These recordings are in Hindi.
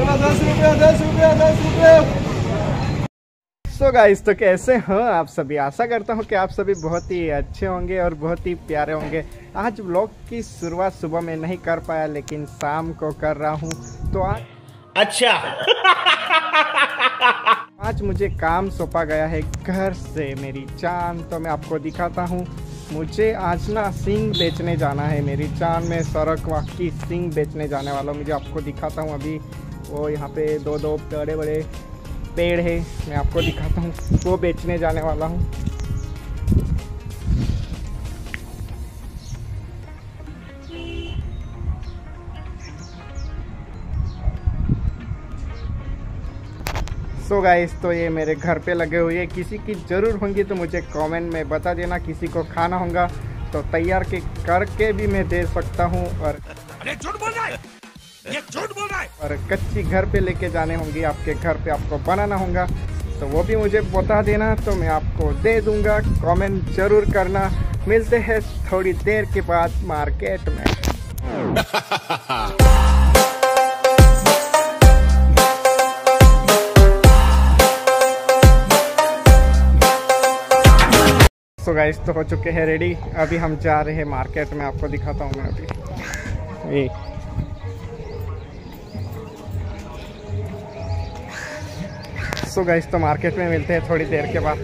चलो दस रुपया दस रुपया दस रुपया। सो गाइस तो कैसे हैं आप सभी? आशा करता हूँ कि आप सभी बहुत ही अच्छे होंगे और बहुत ही प्यारे होंगे। आज ब्लॉग की शुरुआत सुबह में नहीं कर पाया लेकिन शाम को कर रहा हूँ। तो आज अच्छा। आज मुझे काम सौंपा गया है घर से मेरी जान। तो मैं आपको दिखाता हूँ। मुझे आज ना सिंग बेचने जाना है। मेरी जान में सड़क की सिंग बेचने जाने वाला हूँ। मुझे आपको दिखाता हूँ अभी। वो यहाँ पे दो दो बड़े बड़े पेड़ है। मैं आपको दिखाता हूँ, वो बेचने जाने वाला हूँ। सो so गाइस तो ये मेरे घर पे लगे हुए हैं। किसी की ज़रूर होंगी तो मुझे कमेंट में बता देना, किसी को खाना होगा तो तैयार के करके भी मैं दे सकता हूँ और अरे झूठ बोल रहा है! ये झूठ बोल रहा है। और कच्ची घर पे लेके जाने होंगी, आपके घर पे आपको बनाना होगा। तो वो भी मुझे बता देना तो मैं आपको दे दूँगा। कमेंट ज़रूर करना। मिलते हैं थोड़ी देर के बाद मार्केट में। सो गाइस तो हो चुके हैं रेडी अभी हम जा रहे हैं मार्केट में, आपको दिखाता हूँ मैं अभी। सो गाइस तो मार्केट में मिलते हैं थोड़ी देर के बाद।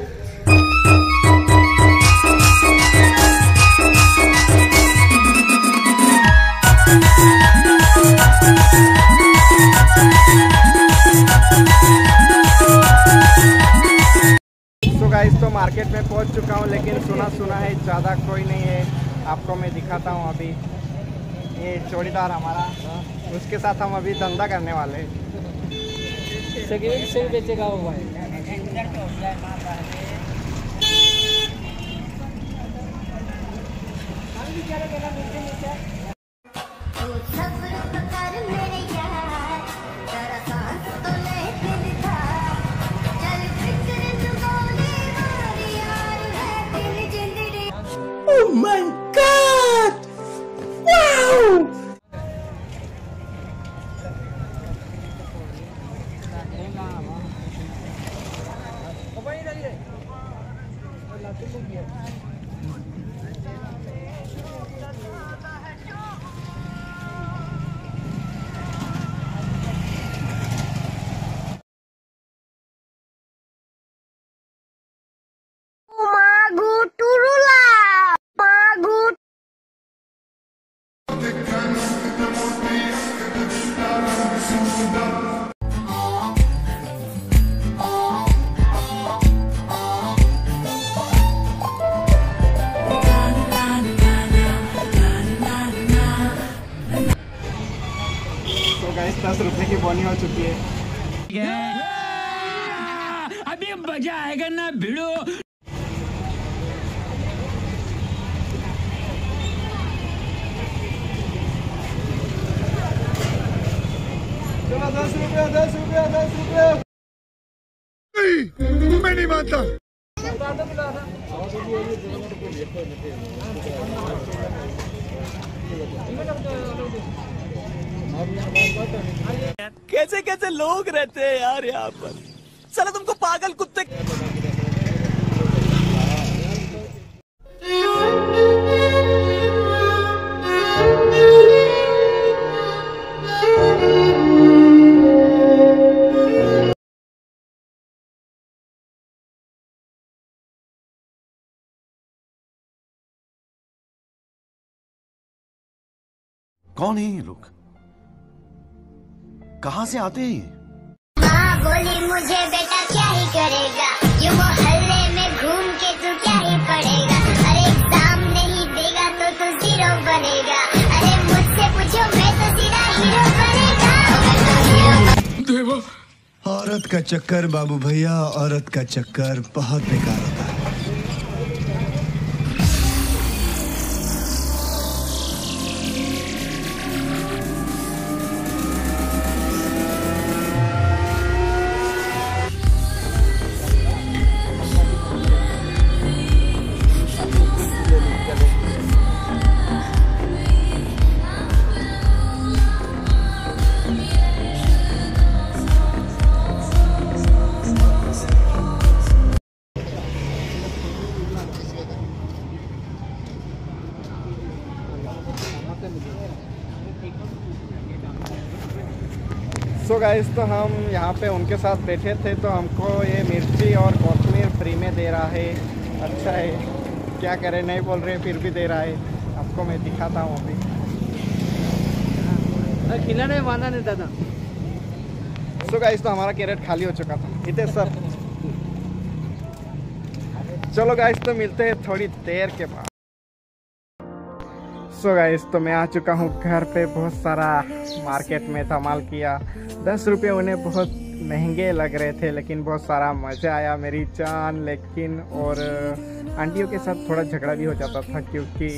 तो तो मार्केट में पहुँच चुका हूँ, लेकिन सुना सुना है, ज़्यादा कोई नहीं है। आपको मैं दिखाता हूँ अभी। ये चौड़ीदार हमारा। उसके साथ हम अभी धंधा करने वाले हैं। सिगरेट से बेचेगा वो भाई Oh my god! Wow! Guys की बोनी हो चुकी है। अभी मज़ा आएगा ना भिड़ो। चलो दस रुपया दस रुपया दस रुपया। मैं नहीं मानता। कैसे कैसे लोग रहते हैं यार यहाँ पर? चलो तुमको पागल कुत्ते कौन है ये लोग? कहाँ से आते हैं माँ बोली मुझे बेटा क्या ही करेगा? ये मोहल्ले में घूम के तू क्या ही पढ़ेगा? अरे एग्ज़ाम नहीं देगा तो तू ज़ीरो बनेगा। अरे मुझसे पूछो मैं तो सीधा हीरो बनेगा। औरत का चक्कर बाबू भैया औरत का चक्कर बहुत बेकार है। सो so गाइस तो हम यहाँ पे उनके साथ बैठे थे तो हमको ये मिर्ची और कोतमीर फ्री में दे रहा है। अच्छा है। क्या करें नहीं बोल रहे फिर भी दे रहा है। आपको मैं दिखाता हूँ अभी। खिलाने माना नहीं दादा। सो गाइस तो हमारा कैरेट खाली हो चुका था। इतने सर चलो गाइस तो मिलते हैं थोड़ी देर के बाद। सो so गाइस तो मैं आ चुका हूँ घर पे। बहुत सारा मार्केट में धमाल किया। दस रुपये उन्हें बहुत महँगे लग रहे थे, लेकिन बहुत सारा मज़ा आया मेरी जान, लेकिन और आंटियों के साथ थोड़ा झगड़ा भी हो जाता था क्योंकि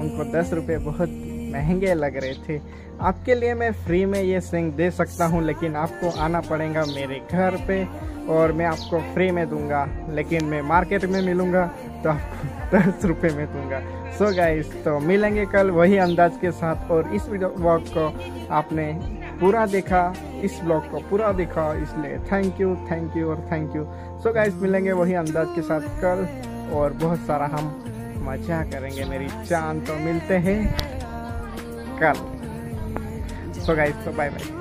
उनको दस रुपये बहुत महँगे लग रहे थे। आपके लिए मैं फ्री में ये सिंग दे सकता हूँ, लेकिन आपको आना पड़ेगा मेरे घर पे और मैं आपको फ्री में दूँगा, लेकिन मैं मार्केट में मिलूँगा तो आपको दस रुपये में दूँगा। सो so गाइस तो मिलेंगे कल वही अंदाज के साथ और इस वीडियो ब्लॉग को आपने पूरा देखा, इस ब्लॉग को पूरा देखा, इसलिए थैंक यू थैंक यू और थैंक यू सो गाइस मिलेंगे वही अंदाज के साथ कल और बहुत सारा हम मज़ा करेंगे मेरी चाँद तो मिलते हैं कल. सो गाइस तो बाय बाय